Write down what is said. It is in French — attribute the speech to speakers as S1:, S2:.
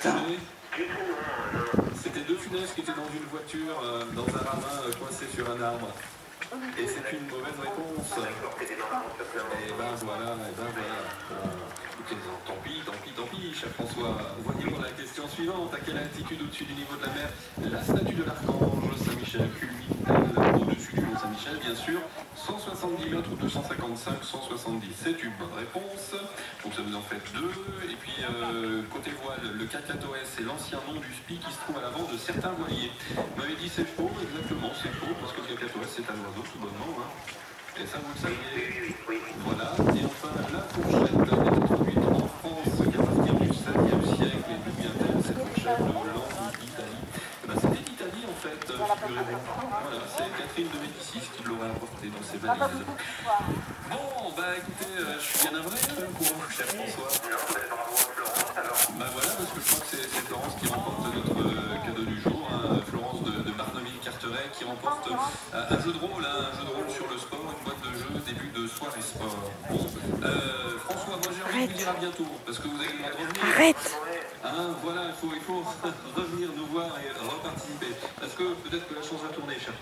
S1: chercher. C'était deux punaises qui étaient dans une voiture, euh, dans un ravin euh, coincé sur un arbre. Et c'est une mauvaise réponse. Et ben voilà, et ben voilà. Écoutez, tant pis, tant pis, tant pis, cher François. Voyons la question suivante. À quelle altitude au-dessus du niveau de la mer la statue de l'archange Saint-Michel culmine-t-elle Au-dessus du mont Saint-Michel, bien sûr. 170 mètres ou 255, 170. C'est une bonne réponse. Donc ça vous en fait deux. Et puis, euh, côté voile, le Cacatoès, c'est l'ancien nom du SPI qui se trouve à l'avant de certains voiliers. Vous m'avez dit c'est faux, exactement, c'est faux, parce que le Cacatoès, c'est un oiseau tout bonnement. Hein. Et ça, vous le saviez. Voilà. Et enfin, la fourchette Voilà, c'est Catherine de Médicis qui l'aurait apporté dans ses valises. Bon, bah écoutez, euh, je suis bien navré pour vous, cher François. Bah voilà, parce que je crois que c'est Florence qui remporte notre euh, cadeau du jour, hein, Florence de, de Barneville-Carteret qui remporte euh, un jeu de rôle, hein, un jeu de rôle sur le sport, une boîte de jeux, début de soirée sport. Bon, euh, François, moi j'ai envie de vous dire à bientôt, parce que vous avez le droit de revenir.
S2: Arrête
S1: Hein, voilà, il faut, il faut revenir nous voir et reparticiper. Parce que peut-être que la chance va tourner, cher